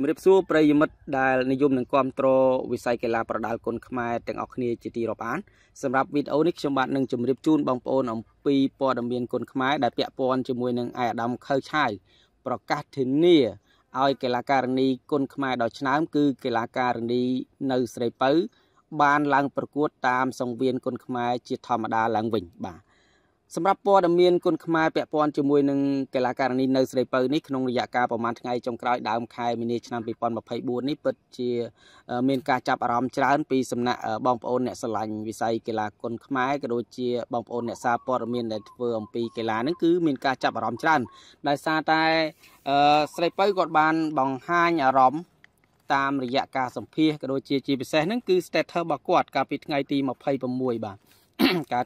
ជំរាបសួរប្រិយមិត្តដែលនិយមនឹងគ្រប់គ្រងវិស័យកីឡាប្រដាល់គុនខ្មែរទាំងអស់គ្នាជាទីរាប់អានសម្រាប់វីដេអូនេះខ្ញុំបាទនឹងជម្រាបជូនបងប្អូនអំពីព័ត៌មានគុនខ្មែរដែលពាក់ព័ន្ធជាមួយនឹងអាយដាមខៅឆាយប្រកាសធានាឲ្យកីឡាការិនីគុនខ្មែរដ៏ឆ្នើមគឺកីឡាការិនីនៅស្រីពៅបានឡើងប្រកួតតាមសង្វៀនគុនខ្មែរជាធម្មតាឡើងវិញបាទ សម្រាប់ព័ត៌មានគុនខ្មែរពាក់ព័ន្ធជាមួយនឹងកីឡាការិនីនៅស្រីពៅនេះក្នុងរយៈកាលប្រហែលថ្ងៃចុងក្រោយដើមខែមីនាឆ្នាំ2024នេះពិតជាមានការចាប់អារម្មណ៍ច្រើនពីសំណាក់បងប្អូនអ្នកស្រឡាញ់វិស័យកីឡាគុនខ្មែរក៏ដូចជាបងប្អូនអ្នកសារព័ត៌មានដែលធ្វើអំពីកីឡានេះគឺមានការចាប់អារម្មណ៍ច្រើនដោយសារតែស្រីពៅគាត់បានបង្ហាញអារម្មណ៍តាមរយៈការសម្ភាសក៏ដូចជាជាពិសេសហ្នឹងគឺ status របស់គាត់កាលពីថ្ងៃទី26បាទការ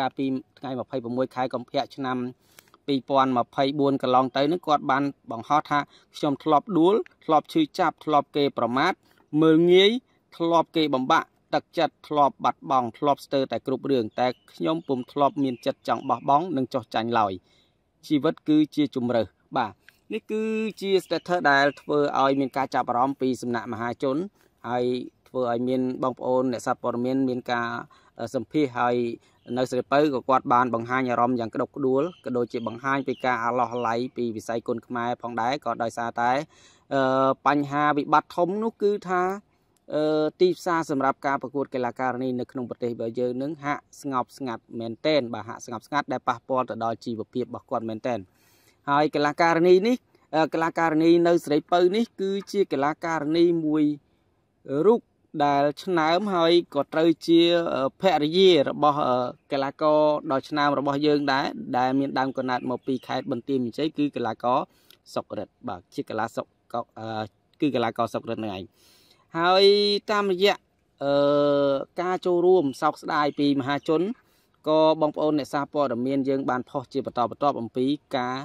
កាលពីថ្ងៃ26ខែកុម្ភៈឆ្នាំ2024កន្លងទៅនេះគាត់បានបង្ហោះថាខ្ញុំធ្លាប់ដួលធ្លាប់ឈឺចាប់ធ្លាប់គេប្រមាថមើលងាយធ្លាប់គេបំបាក់ទឹកចិត្តធ្លាប់បាត់បង់ធ្លាប់ស្ទើរតែគ្រប់រឿងតែខ្ញុំពុំធ្លាប់មានចិត្តចង់បោះបង់និងចោះចាញ់ឡើយជីវិតគឺជាជំរើសបាទនេះគឺជា status ដែលធ្វើឲ្យមានការចាប់អារម្មណ៍ពីសំណាក់មហាជនហើយធ្វើឲ្យមានបងប្អូនអ្នកសារព័ត៌មានមានការសម្ភាសឲ្យ នៅស្រីពៅក៏គាត់បានបង្ហាញអារម្មណ៍យ៉ាងក្តុកក្តួលក៏ដូចជាបង្ហាញពីការអាឡោះអាល័យពីវិស័យគុនខ្មែរផងដែរក៏ដោយសារតែបញ្ហាវិបត្តិធំនោះគឺថាទីផ្សារសម្រាប់ការប្រកួតកីឡាការិនីនៅក្នុងប្រទេសរបស់យើងនឹងហាក់ស្ងប់ស្ងាត់មែនទែនបាទហាក់ស្ងប់ស្ងាត់ដែលប៉ះពាល់ទៅដល់ជីវភាពរបស់គាត់មែនទែនហើយកីឡាការិនីនេះកីឡាការិនីនៅស្រីពៅនេះគឺជាកីឡាការិនីមួយរូប ដែលឆ្នើមហើយក៏ត្រូវជាភរិយារបស់កីឡាករដ៏ឆ្នើមរបស់យើងដែរដែលមានដើមកំណើតមកពីខេត្តបន្ទាយមានជ័យគឺកីឡាករសុករិទ្ធបាទជាកីឡាសុកគឺកីឡាករសុករិទ្ធនឹងឯងហើយតាមរយៈអឺការចូលរួមសោកស្ដាយពីមហាជនក៏បងប្អូនអ្នកសារព័ត៌មានយើងបានផុសជាបន្តបន្ទាប់អំពីការ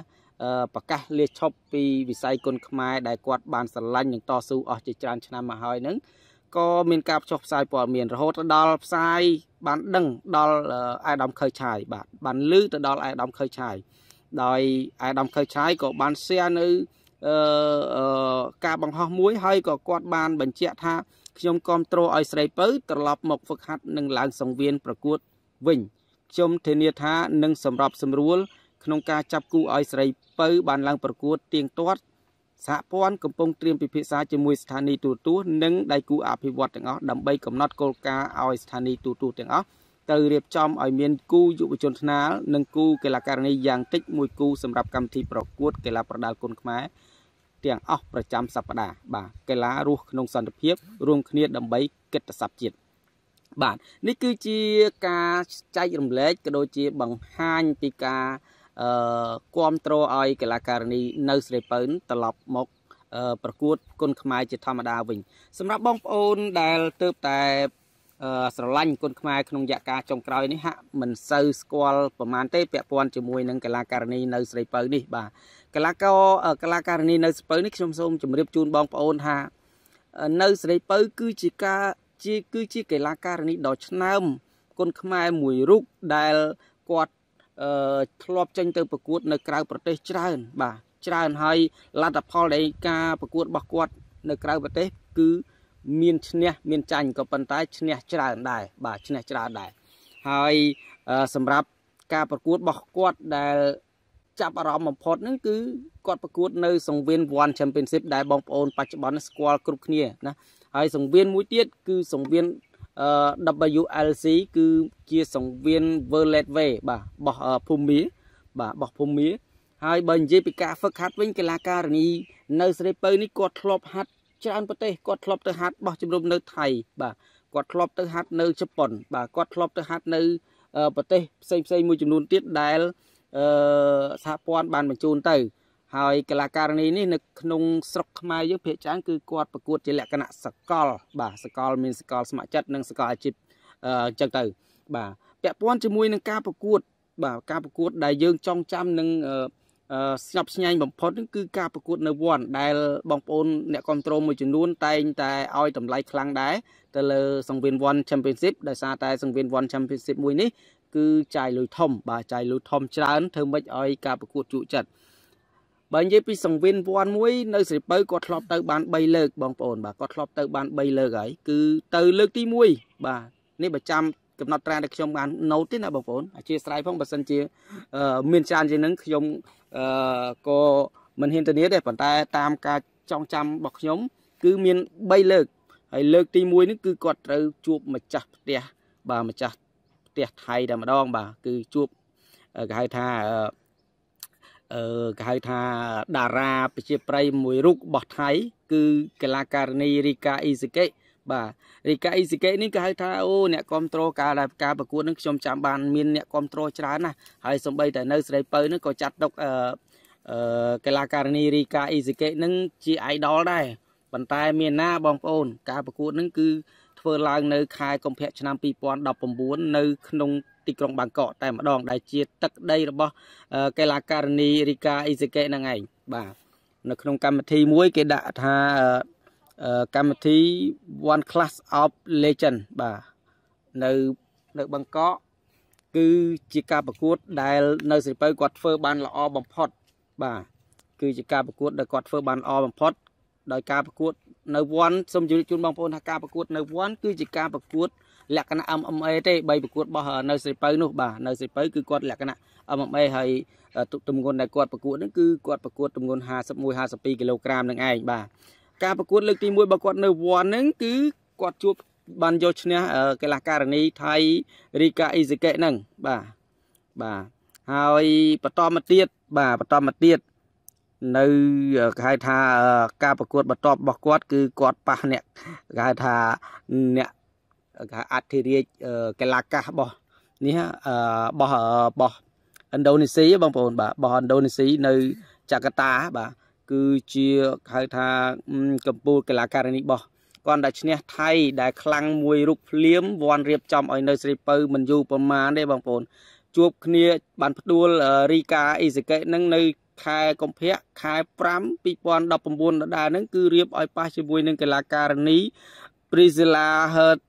ប្រកាសលាឈប់ពីវិស័យគុនខ្មែរដែលគាត់បានស្រឡាញ់និងតស៊ូអស់ជាច្រើនឆ្នាំមកហើយនឹង ក៏មានការផ្ចុះផ្សាយព័ត៌មានរហូតដល់ផ្សាយបានដឹងដល់អាយដាមខើឆាយបាទបានលើទៅដល់អាយដាមខើឆាយដោយអាយដាមខើឆាយក៏បាន share នៅអឺការបង្ហោះមួយហើយក៏គាត់បានបញ្ជាក់ថាខ្ញុំគ្រប់គ្រងឲ្យស្រីពៅត្រឡប់មកហ្វឹកហាត់និងឡើងសង្វៀនប្រកួតវិញខ្ញុំធានាថានឹងសម្របសម្រួលក្នុងការចាប់គូឲ្យស្រីពៅបានឡើងប្រកួតទៀងទាត់ សហព័ន្ធកំពុងត្រៀមពិភាក្សាជាមួយស្ថានីយទូរទស្សន៍និងដៃគូអភិវឌ្ឍទាំងអស់ដើម្បីកំណត់គោលការណ៍ឲ្យស្ថានីយទូរទស្សន៍ទាំងអស់ត្រូវរៀបចំឲ្យមានគូយុវជនថ្នាលនិងគូកីឡាករនីយ៉ាងតិចមួយគូសម្រាប់កម្មវិធីប្រកួតកីឡាប្រដាល់គុនខ្មែរទាំងអស់ប្រចាំសប្តាហ៍បាទកីឡារស់ក្នុងសន្តិភាពរួមគ្នាដើម្បីកិត្តិស័ព្ទជាតិបាទនេះគឺជាការចែករំលែកក៏ដូចជាបង្ហាញពីការ អឺគ្រប់គ្រងឲ្យកីឡាការិនីនៅស្រីពៅត្រឡប់មកប្រកួតគុនខ្មែរជាធម្មតាវិញ សម្រាប់បងប្អូនដែលទៅតែស្រឡាញ់គុនខ្មែរក្នុងរយៈកាលចុងក្រោយនេះហាក់មិនសូវស្គាល់ប្រមាណទេពាក់ព័ន្ធជាមួយនឹងកីឡាការិនីនៅស្រីពៅនេះបាទកីឡាករកីឡាការិនីនៅស្រីពៅនេះខ្ញុំសូមជម្រាបជូនបងប្អូនថានៅស្រីពៅគឺជាការជាគឺជាកីឡាការិនីដ៏ឆ្នើមគុនខ្មែរមួយរូបដែលគាត់ អឺធ្លាប់ចេញទៅប្រកួត នៅក្រៅប្រទេសច្រើន បាទច្រើនហើយលទ្ធផលនៃការប្រកួតរបស់គាត់ នៅក្រៅប្រទេស គឺមានឈ្នះមានចាញ់ក៏ប៉ុន្តែឈ្នះច្រើនដែរបាទឈ្នះច្រើនដែរហើយសម្រាប់ការប្រកួតរបស់គាត់ដែលចាប់អារម្មណ៍បំផុតហ្នឹងគឺគាត់ប្រកួតនៅសង្វៀន One Championship ដែលបងប្អូនបច្ចុប្បន្នស្គាល់គ្រប់គ្នាណាហើយសង្វៀនមួយទៀតគឺសង្វៀន WLC គឺជាសង្វៀន Verlet Way បាទបោះភូមិបាទបោះភូមិហើយបើនិយាយពីការហ្វឹកហាត់វិញកីឡាការិនីនៅស្រីពៅនេះគាត់ធ្លាប់ហាត់ច្រើនប្រទេសគាត់ធ្លាប់ទៅហាត់បោះជំរំនៅថៃបាទគាត់ធ្លាប់ទៅហាត់នៅជប៉ុន បាទគាត់ធ្លាប់ទៅហាត់នៅប្រទេសផ្សេងផ្សេងមួយចំនួនទៀតដែលសហព័ន្ធបានបញ្ជូនទៅ ហើយកីឡាករនេះនេះនៅក្នុងស្រុកខ្មែរយើងភាគច្រើនគឺគាត់ប្រកួតជាលក្ខណៈសកល បាទសកលមានសកលស្ម័គ្រចិត្តនិងសកលអាជីពអញ្ចឹងទៅ បាទពាក់ព័ន្ធជាមួយនឹងការប្រកួត បាទការប្រកួតដែលយើងចងចាំនឹងស្ញប់ស្ញែងបំផុតគឺការប្រកួតនៅវ័នដែលបងប្អូនអ្នកគ្រប់គ្រងមួយចំនួនតែងតែឲ្យតម្លៃខ្លាំងដែរទៅលើសង្វៀនវ័ន Championship ដោយសារតែសង្វៀនវ័ន Championship មួយនេះគឺចាយលុយធំ បាទចាយលុយធំច្រើនធ្វើម៉េចឲ្យការប្រកួតជក់ចិត្ត បើនិយាយពីសង្វៀនពាន់មួយនៅស្រីពៅគាត់ធ្លាប់ទៅបាន3លើកបងប្អូនបាទគាត់ធ្លាប់ទៅបាន3លើកហើយគឺទៅលើកទី1បាទនេះបើចាំកំណត់ត្រាដែលខ្ញុំបាន note ទេណាបងប្អូនអធិស្ឋានផងបើសិនជាមានច្រើនជាងនឹងខ្ញុំក៏មិនហ៊ានធានាទេប៉ុន្តែតាមការចងចាំរបស់ខ្ញុំ គឺមាន3លើកហើយលើកទី1នេះគឺគាត់ត្រូវជួបម្ចាស់ផ្ទះបាទម្ចាស់ផ្ទះថៃតែម្ដងបាទគឺជួបគេហៅថាអឺ គេហៅថាតារាប្រជាប្រិយមួយរូបរបស់ថៃ គឺកីឡាការិនីរីកាអ៊ីស៊ីកេបាទរីកាអ៊ីស៊ីកេនេះគេហៅថាអូអ្នកគ្រប់គ្រងការដែលការប្រកួតនឹងខ្ញុំចាំបានមានអ្នកគ្រប់គ្រងច្រើនណាស់ហើយសំបីតែនៅស្រីពៅនឹងក៏ចាត់ទុកអឺអឺកីឡាការិនីរីកាអ៊ីស៊ីកេនឹងជា idol ដែរប៉ុន្តែមានណាបងប្អូន ការប្រកួតនឹងគឺធ្វើឡើងនៅខែកុម្ភៈឆ្នាំ2019នៅក្នុង ទីក្រុងបាងកកតែម្ដង ដែលជាទឹកដីរបស់កីឡាការិនីរីកាអ៊ីសេកេហ្នឹងឯងបាទនៅក្នុងកម្មវិធីមួយគេដាក់ថាកម្មវិធី One Class of Legend បាទនៅនៅបាងកកគឺជាការប្រកួត ដែល នៅស្រីពៅគាត់ធ្វើបានល្អបំផុត បាទគឺជាការប្រកួតដែលគាត់ធ្វើបានល្អបំផុតដោយការប្រកួត នៅវ័នសូមជម្រាបជូនបងប្អូនថាការប្រកួតនៅវ័នគឺជាការប្រកួត លក្ខណៈ MMA ទេបីប្រកួតរបស់នៅស្រីពៅនោះបាទនៅស្រីពៅគឺគាត់លក្ខណៈ MMA ហើយទម្ងន់ដែលគាត់ប្រកួតហ្នឹងគឺគាត់ប្រកួតទម្ងន់51 52គីឡូក្រាមនឹងឯងបាទការប្រកួតលើកទី1របស់គាត់នៅវ័នហ្នឹងគឺគាត់ជួបបានយកឈ្នះកីឡាការិនីថៃរីកាអ៊ីសេកេហ្នឹងបាទបាទហើយបន្តមកទៀតបាទបន្តមកទៀតនៅគេហៅថាការប្រកួតបន្ទាប់របស់គាត់គឺគាត់ប៉ះអ្នកគេហៅថាអ្នក គេអធិរាជកីឡាកាសរបស់នេះរបស់របស់ឥណ្ឌូនេស៊ីបងប្អូនបាទរបស់ឥណ្ឌូនេស៊ីនៅចាកាតាបាទគឺជាហៅថាកម្ពុជាកីឡាការិនីរបស់គាត់ដែលឈ្នះថៃដែលខ្លាំងមួយរូបភ្លាមវ័នរៀបចំឲ្យនៅស្រីពៅមិនយូរប្រមាណទេបងប្អូនជួបគ្នាបានផ្ដួលរីកាអ៊ីសេកេនឹងនៅខែកុម្ភៈខែ5 2019ដដែលហ្នឹងគឺរៀបឲ្យប៉ះជាមួយនឹងកីឡាការិនី Priscilla Hurt តា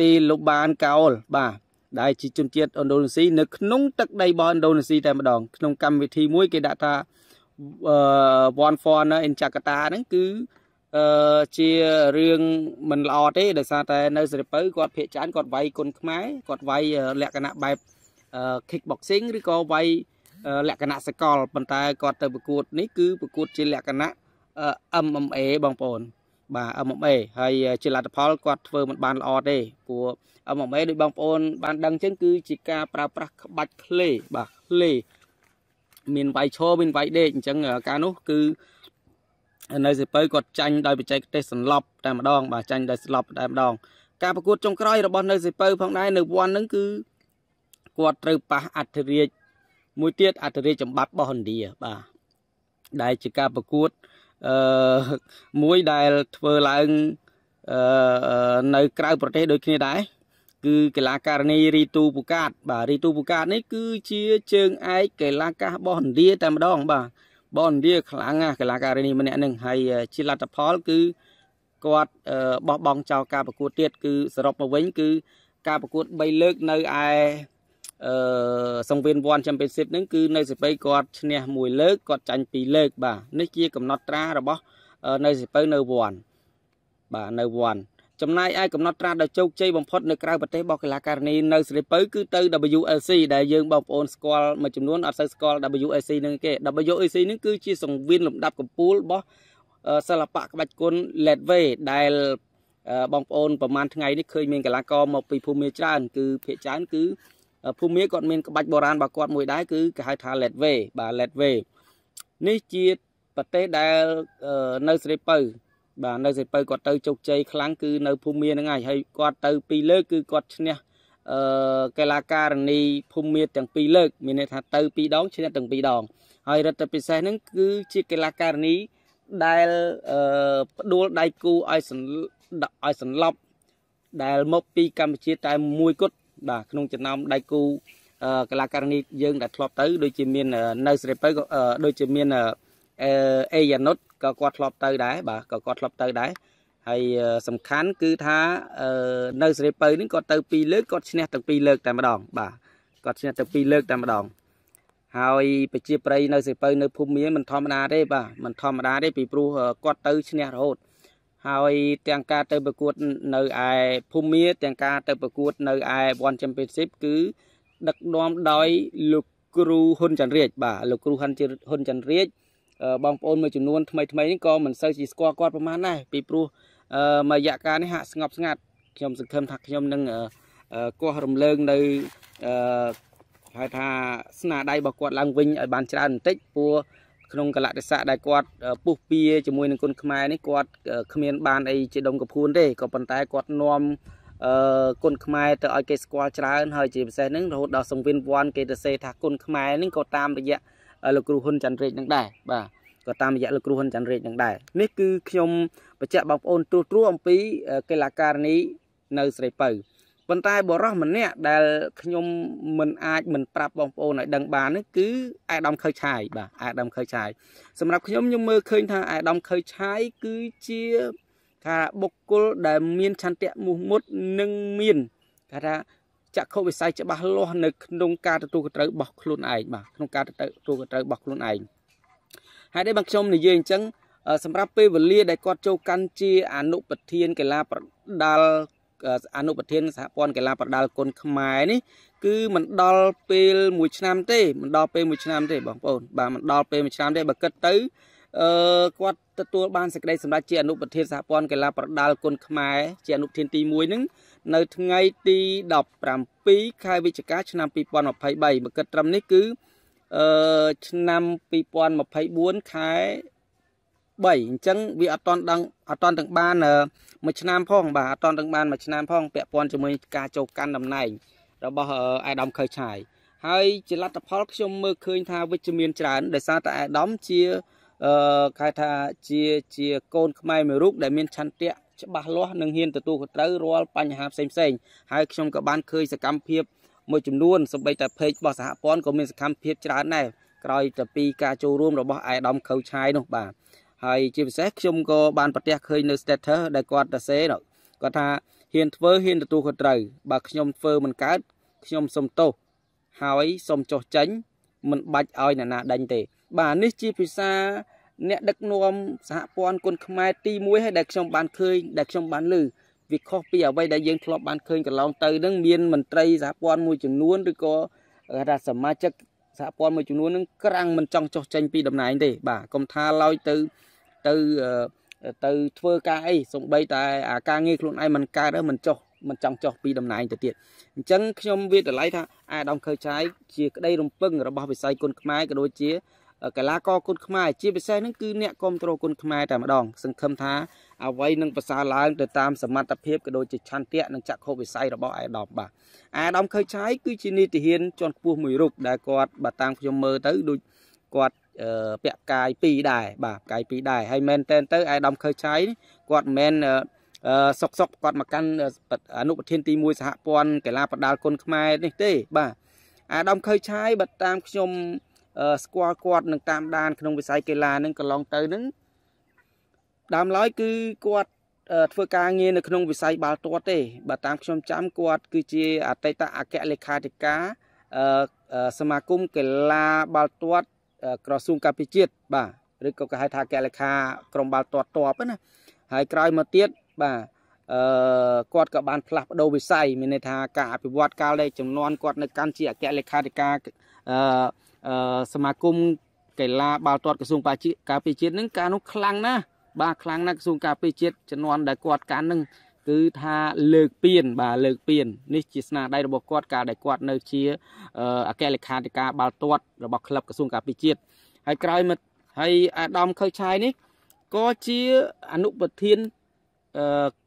ទីលូបានកោលបាទដែលជាជនជាតិឥណ្ឌូនេស៊ីនៅក្នុងទឹកដីរបស់ឥណ្ឌូនេស៊ីតែម្ដងក្នុងកម្មវិធីមួយគេដាក់ថា one foreigner in Jakarta ហ្នឹងគឺអឺជារឿងមិនល្អទេដោយសារតែនៅសិរីពៅគាត់ភាកចានគាត់វាយគុណខ្មែរគាត់វាយលក្ខណៈបែប kick boxing ឬក៏វាយលក្ខណៈសកលប៉ុន្តែគាត់ទៅប្រកួតនេះគឺប្រកួតជាលក្ខណៈ MMA បងប្អូន បាទ MMA ហើយជាលទ្ធផលគាត់ធ្វើមិនបានល្អទេព្រោះ MMA ដូចបងប្អូន បានដឹងចឹងគឺជាការប្រើប្រាស់ក្បាច់ក្លេបាទក្លេមានវាយឈរមានវាយដេកអញ្ចឹងការនោះគឺនៅសិពៅគាត់ចាញ់ដោយបច្ចេកទេសសន្លប់តែម្ដង បាទចាញ់ដោយសន្លប់តែម្ដង ការប្រកួតចុងក្រោយរបស់នៅសិពៅផងដែរនៅវ័នហ្នឹងគឺគាត់ត្រូវប៉ះអធិរាជមួយទៀតអធិរាជចម្បាប់របស់ឥណ្ឌាបាទដែលជាការប្រកួត អឺមួយដែលធ្វើឡើងអឺនៅក្រៅប្រទេសដូចគ្នាដែរគឺកីឡាករនីរីទូពូកាត បាទរីទូពូកាតនេះគឺជាជើងឯកកីឡាកាសរបស់ឥណ្ឌាតែម្ដង បាទបងឥណ្ឌាខ្លាំងណាស់កីឡាករនីម្នាក់នឹងហើយជាលទ្ធផលគឺគាត់បោះបង់ចោលការប្រកួតទៀតគឺសរុបមកវិញគឺការប្រកួត3លើកនៅឯ អឺសង្វៀន1 Championship ហ្នឹងគឺនៅសិប័យគាត់ឈ្នះមួយលើកគាត់ចាញ់ពីរលើកបាទនេះជាកំណត់ត្រារបស់នៅសិប័យនៅ1បាទនៅ1ចំណែកឯកំណត់ត្រាដ៏ជោគជ័យបំផុតនៅក្រៅប្រទេសរបស់កីឡាករនីនៅស្រីពៅគឺទៅ WLC ដែលយើងបងប្អូនស្គាល់មួយចំនួនអត់សូវស្គាល់ WLC នឹងគេ WLC នឹងគឺជាសង្វៀនលំដាប់កំពូលរបស់សិល្បៈក្បាច់គុន Ledway ដែលបងប្អូនប្រហែលថ្ងៃនេះឃើញមានកីឡាករមកពីភូមិច្រើនគឺភាគច្រើនគឺ ភូមិគាត់មានក្បាច់បុរាណរបស់គាត់មួយដែរគឺគេហៅថា Letway បាទ Letway នេះជាប្រទេសដែលនៅស្រីពៅបាទនៅស្រីពៅគាត់ទៅជោគជ័យខ្លាំងគឺនៅភូមិហ្នឹងហើយហើយគាត់ទៅពីរលើកគឺគាត់ឈ្នះអឺកីឡាករនីភូមិទាំងពីរលើកមានន័យថាទៅពីរដងឈ្នះទាំងពីរដងហើយរដ្ឋពិសេសហ្នឹងគឺជាកីឡាករនីដែលអឺផ្ដួលដៃគូឲ្យសឲ្យសន្លប់ដែលមកពីកម្ពុជាតែមួយគត់ បាទក្នុងចំណោមដៃគូកីឡាករនីយើងដែលធ្លាប់ទៅដូចជាមាននៅស្រីពៅក៏ដូចជាមានអេយ៉ានុតក៏គាត់ធ្លាប់ទៅដែរបាទក៏គាត់ធ្លាប់ទៅដែរហើយសំខាន់គឺថានៅស្រីពៅនេះគាត់ទៅ2លើកគាត់ឈ្នះទាំង2លើកតែម្ដង បាទគាត់ឈ្នះទាំង2លើកតែម្ដងហើយប្រជាប្រិយនៅសិពៅនៅភូមិមានមិនធម្មតាទេបាទមិនធម្មតាទេពីព្រោះគាត់ទៅឈ្នះរហូត ហើយទាំងការទៅប្រកួតនៅឯភូមិមាទាំងការទៅប្រកួតនៅឯ One Championship គឺដឹកនាំដោយលោកគ្រូហ៊ុនច័ន្ទរាជបាទលោកគ្រូហ៊ុនហ៊ុនច័ន្ទរាជបងប្អូនមួយចំនួនថ្មីថ្មីនេះក៏មិនសូវជាស្គាល់គាត់ប្រហែលដែរពីព្រោះមួយរយៈកាលនេះហាក់ស្ងប់ស្ងាត់ខ្ញុំសង្ឃឹមថាខ្ញុំនឹងកោះរំលើងនៅហៅថាស្នាដៃរបស់គាត់ឡើងវិញឲ្យបានច្រើនបន្តិចព្រោះ ក្នុងកលៈទេសៈដែលគាត់ពុះពៀជាមួយនឹងគុណខ្មែរនេះគាត់គ្មានបានអីជាដុំកពួនទេក៏ប៉ុន្តែគាត់នាំអឺគុណខ្មែរទៅឲ្យគេស្គាល់ច្រើនហើយជាពិសេសហ្នឹងរហូតដល់សង្វៀនវ័នគេទៅសេថាគុណខ្មែរហ្នឹងក៏តាមរយៈលោកគ្រូហ៊ុនច័ន្ទរាជនឹងដែរបាទក៏តាមរយៈលោកគ្រូហ៊ុនច័ន្ទរាជនឹងដែរនេះគឺខ្ញុំបញ្ជាក់បងប្អូនទូទ្រួអំពីកីឡាករនេះនៅស្រីពៅ ប៉ុន្តែបរោះម្នាក់ដែលខ្ញុំមិនអាចមិនប្រាប់បងប្អូនឲ្យដឹងបាននេះគឺអាយដាមខើឆាយបាទអាយដាមខើឆាយសម្រាប់ខ្ញុំខ្ញុំមើលឃើញថាអាយដាមខើឆាយគឺជាថាបុគ្គលដែលមានឆន្ទៈមោះមុតនិងមានគេថាចក្ខុវិស័យច្បាស់លាស់នៅក្នុងការទទួលខុសត្រូវរបស់ខ្លួនឯងបាទក្នុងការទទួលខុសត្រូវរបស់ខ្លួនឯងហើយដែលបងខ្ញុំនិយាយអញ្ចឹងសម្រាប់ពេលវេលាដែលគាត់ចូលកាន់ជាអនុប្រធានកីឡាប្រដាល់ អនុប្រធានសហព័ន្ធកីឡាប្រដាល់គុនខ្មែរនេះគឺមិនដល់ពេល1ឆ្នាំទេមិនដល់ពេល1ឆ្នាំទេបងប្អូនបាទមិនដល់ពេល1ឆ្នាំទេបើគិតទៅអឺគាត់ទទួលបានសេចក្តីសម្រេចជាអនុប្រធានសហព័ន្ធកីឡាប្រដាល់គុនខ្មែរជាអនុប្រធានទី1ហ្នឹងនៅថ្ងៃទី17ខែវិច្ឆិកាឆ្នាំ2023បើគិតត្រឹមនេះគឺអឺឆ្នាំ2024ខែ 3អញ្ចឹងវាអត់តន់ដឹងអត់តន់ទាំងបានមួយឆ្នាំផងបាទអត់តន់ទាំងបានមួយឆ្នាំផងពាក់ព័ន្ធជាមួយការចូលកាន់តំណែងរបស់អាយដាមខើឆាយហើយជាលទ្ធផលខ្ញុំមើលឃើញថាវិជ្ជមានច្រើនដោយសារតែអាយដាមជាអឺគេថាជាជាកូនខ្មែរមួយរូបដែលមានឆន្ទៈច្បាស់លាស់និងហ៊ានទទួលខុសត្រូវរាល់បញ្ហាផ្សេងផ្សេងហើយខ្ញុំក៏បានឃើញសកម្មភាពមួយចំនួនសម្បីតែเพจរបស់សហព័ន្ធក៏មានសកម្មភាពច្រើនដែរក្រោយទៅពីការចូលរួមរបស់អាយដាមខៅឆាយនោះបាទ ហើយជាពិសេសខ្ញុំក៏បានប្រទះឃើញនៅ status ដែលគាត់ទៅសេគាត់ថាហ៊ានធ្វើហ៊ានទទួលខុសត្រូវបើខ្ញុំធ្វើមិនកើតខ្ញុំសុំទោសហើយសុំចុះចេញមិនបាច់ឲ្យអ្នកណាដេញទេ បាទនេះជាភាសាអ្នកដឹកនាំសហព័ន្ធគុនខ្មែរទី1ហើយដែលខ្ញុំបានឃើញដែលខ្ញុំបានលើវាខុសពីអ្វីដែលយើងធ្លាប់បានឃើញកន្លងទៅនឹងមានមន្ត្រីសហព័ន្ធមួយចំនួនឬក៏គេថាសមាជិកសហព័ន្ធមួយចំនួននឹងក្រាំងមិនចង់ចុះចេញពីតំណែងទេបាទកុំថាឡើយទៅ ទៅទៅធ្វើការអីសំបីតែអាការងារខ្លួនឯងមិនកើតមិនចុះមិនចង់ចុះពីតំណែងទៅទៀតអញ្ចឹងខ្ញុំវាតម្លៃថាអាដាមខើឆាយជាក្តីរំពឹងរបស់វិស័យគុនខ្មែរក៏ដូចជាកីឡាករគុនខ្មែរជាពិសេសហ្នឹងគឺអ្នកគ្រប់គ្រងគុនខ្មែរតែម្ដង សង្ឃឹមថាអ្វីនឹងប្រសើរឡើងទៅតាមសមត្ថភាពក៏ដូចជាឆន្ទៈនិងចក្ខុវិស័យរបស់អាដាមបាទអាដាមខើឆាយគឺជានីតិហ៊ានជាន់ខ្ពស់មួយរូបដែលគាត់បើតាមខ្ញុំមើលទៅដូចគាត់ ពាក់កាយពីរដែរបាទកាយពីរដែរហើយមែនតែនទៅអាដាមខើឆាយគាត់មិនមែនសុកសុកគាត់មកកាន់អនុប្រធានទី1សហព័ន្ធកីឡាប្រដាល់គុនខ្មែរនេះទេបាទអាដាមខើឆាយបើតាមខ្ញុំស្គាល់គាត់នឹងតាមដានក្នុងវិស័យកីឡានឹងកន្លងទៅនឹងដើមឡើយគឺគាត់ធ្វើការងារនៅក្នុងវិស័យបាល់ទាត់ទេបើតាមខ្ញុំចាំគាត់គឺជាអតីតអគ្គលេខាធិការសមាគមកីឡាបាល់ទាត់ ក្រសួងការពារជាតិបាទឬក៏គេហៅថាអគ្គលេខាក្រុមបាល់ទាត់តបណាហើយក្រោយមកទៀតបាទអឺគាត់ក៏បានផ្លាស់ប្ដូរវិស័យមានន័យថាការអភិវឌ្ឍកាលដែលចំនួនគាត់នៅកាន់ជាអគ្គលេខាធិការអឺសមាគមកីឡាបាល់ទាត់ក្រសួងការពារជាតិនឹងការនោះខ្លាំងណាស់បាទខ្លាំងណាស់ក្រសួងការពារជាតិចំនួនដែលគាត់កាន់នឹង គឺថាលើកពៀនបាទលើកពៀននេះជាស្នាដៃរបស់គាត់ការដែលគាត់នៅជាអគ្គលេខាធិការបាល់ទាត់របស់ក្លឹបក្រសួងការពារជាតិហើយក្រោយមកហើយអាដាមខើឆាយនេះក៏ជាអនុប្រធាន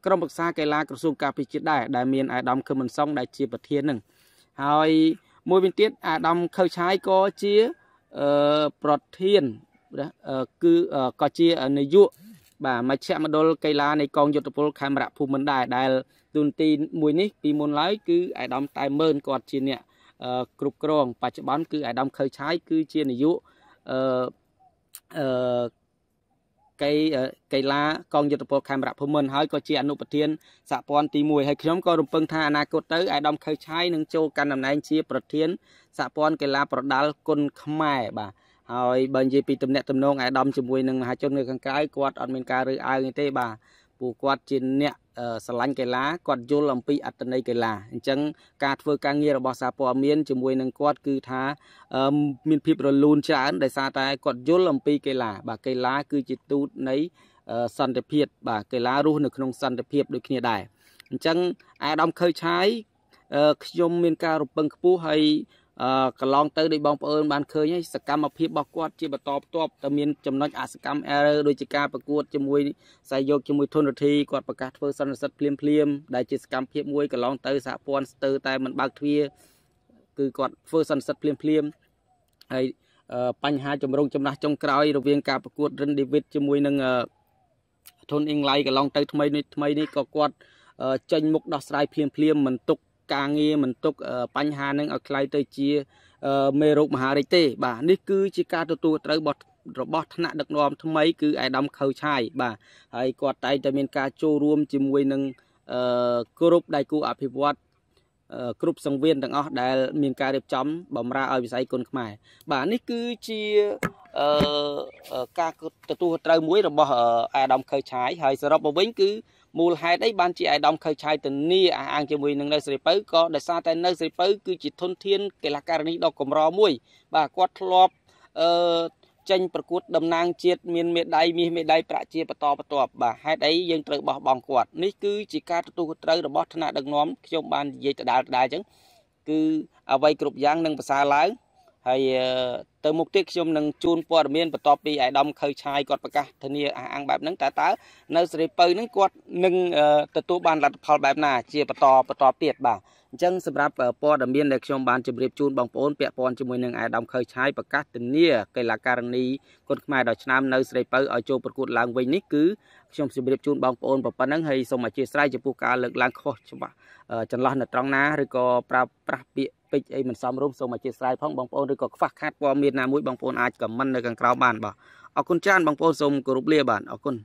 ក្រុមប្រឹក្សាកីឡាក្រសួងការពារជាតិដែរដែលមានអាដាមខឹមមិនសុងដែលជាប្រធាននឹងហើយមួយវិញទៀតអាដាមខើឆាយក៏ជាប្រធានគឺក៏ជានាយក បាទមជ្ឈមណ្ឌលកីឡានៃកងយុទ្ធពលខេមរៈភូមិន្ទដែរដែលទូនទីមួយនេះពីមុនឡើយគឺអាដាមតែមើលគាត់ជាអ្នកគ្រប់គ្រងបច្ចុប្បន្នគឺអាដាមខើឆាយគឺជានាយកអឺកីកីឡាកងយុទ្ធពលខេមរៈភូមិន្ទហើយក៏ជាអនុប្រធានសហព័ន្ធទី1ហើយខ្ញុំក៏រំពឹងថាអនាគតទៅអាយដាមខៅឆាយនឹងចូលកាន់តំណែងជាប្រធានសហព័ន្ធកីឡាប្រដាល់គុនខ្មែរបាទ ហើយបើនិយាយពីតំណែងតំណងអាយដាមជាមួយនឹងមហាជននៅខាងក្រៅគាត់អត់មានការរើសអើងទេបាទពួកគាត់ជាអ្នកស្រឡាញ់កីឡាគាត់យល់អំពីអត្តន័យកីឡាអញ្ចឹងការធ្វើការងាររបស់សារព័ត៌មានជាមួយនឹងគាត់គឺថាមានភាពរលូនច្រើនដោយសារតែគាត់យល់អំពីកីឡាបាទកីឡាគឺជាទូតនៃសន្តិភាពបាទកីឡារស់នៅក្នុងសន្តិភាពដូចគ្នាដែរអញ្ចឹងអាដាមខើឆាយខ្ញុំមានការរំពឹងខ្ពស់ហើយអឺ កន្លងទៅដោយបងប្អូនបានឃើញហើយសកម្មភាពរបស់គាត់ជាបន្តបន្ទាប់តែមានចំណុចអសកម្ម error ដូចជាការប្រកួតជាមួយសายយកជាមួយធនរធីគាត់ប្រកាសធ្វើសន្និសិទភ្លាមភ្លាមដែលជាសកម្មភាពមួយកន្លងទៅសហព័ន្ធស្ទើរតែមិនបើកទ្វារគឺគាត់ធ្វើសន្និសិទភ្លាមភ្លាមហើយបញ្ហាចម្រុងចំណាស់ចុងក្រោយរវាងការប្រកួត Ren David ជាមួយនឹងធនអ៊ីងឡៃកន្លងទៅថ្មីនេះថ្មីនេះក៏គាត់ចេញមុខដោះស្រាយភ្លាមភ្លាមមិនទុក ការងារមិនទុកបញ្ហានឹងឲ្យខ្លៃទៅជាមេរោគមហារីកទេ បាទនេះគឺជាការទទួលត្រូវរបស់របស់ថ្នាក់ដឹកនាំថ្មីគឺអៃដាមខៅឆាយបាទហើយគាត់តែងតែមានការចូលរួមជាមួយនឹងគ្រប់ដៃគូអភិវឌ្ឍគ្រប់សង្វៀនទាំងអស់ដែលមានការរៀបចំបំរើឲ្យវិស័យគុនខ្មែរបាទនេះគឺជា អឺការទទួលត្រូវមួយរបស់អាដាមខៅឆាយហើយសរុបមកវិញគឺមូលហេតុអីបានជាអាយដាមខៅឆាយទៅនីអះអាងជាមួយនឹងនៅស្រីពៅក៏ដោយសារតែនៅស្រីពៅគឺជាធនធានកីឡាករនេះដ៏កម្រមួយ បាទគាត់ធ្លាប់អឺចេញប្រកួតតំណាងជាតិមានមេដាយមាសមេដាយប្រាក់ជាបន្តបន្ទាប់បាទហេតុអីយើងត្រូវបោះបង់គាត់នេះគឺជាការទទួលខុសត្រូវរបស់ថ្នាក់ដឹកនាំខ្ញុំបាននិយាយដដែលដដែលអញ្ចឹងគឺអ្វីគ្រប់យ៉ាងនឹងប្រសើរឡើង ហើយទៅមុខទៀតខ្ញុំនឹងជូនព័ត៌មានបន្ទាប់ពីអាយដាមខៅឆាយគាត់ប្រកាសធានាអះអាងបែបហ្នឹងតើតើនៅសេរីពៅហ្នឹងគាត់នឹងទទួលបានលទ្ធផលបែបណាជាបន្តបន្តទៀតបាទ អញ្ចឹងសម្រាប់ព័ត៌មានដែលខ្ញុំបានជម្រាបជូនបងប្អូនពាក់ព័ន្ធជាមួយនឹងអាយដាមខៅឆាយប្រកាសធានាកីឡាករនីគុនខ្មែរដល់ឆ្នាំនៅសេរីពៅឲ្យចូលប្រកួតឡើងវិញនេះគឺខ្ញុំជម្រាបជូនបងប្អូនប៉ុណ្ណឹងហើយសូមអធិស្ឋានចំពោះការលើកឡើងខុសច្បាស់ចន្លោះនៅត្រង់ណាឬក៏ប្រើប្រាស់ពាក្យពេចន៍អីមិនសមរម្យសូមអធិស្ឋានផងបងប្អូនឬក៏ខ្វះខាតព័ត៌មានណាមួយបងប្អូនអាចខមមិននៅខាងក្រោមបានបាទអរគុណច្រើនបងប្អូនសូមគោរពលាបាទអរគុណ